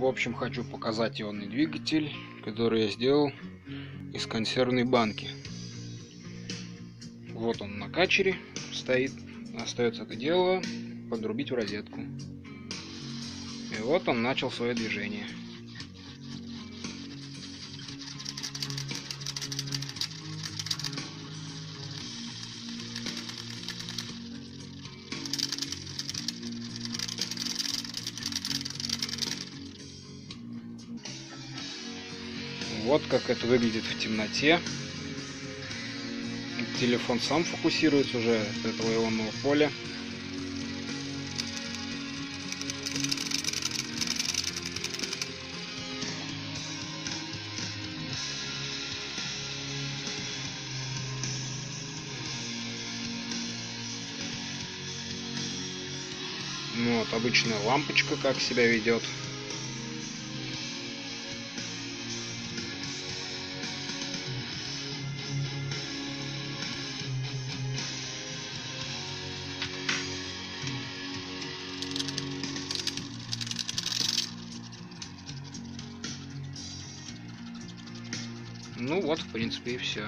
В общем, хочу показать ионный двигатель, который я сделал из консервной банки. Вот он на качере стоит. Остается это дело подрубить в розетку. И вот он начал свое движение. Вот как это выглядит в темноте. Телефон сам фокусируется уже от этого ионного поля. Ну вот обычная лампочка как себя ведет. Ну вот, в принципе, и все.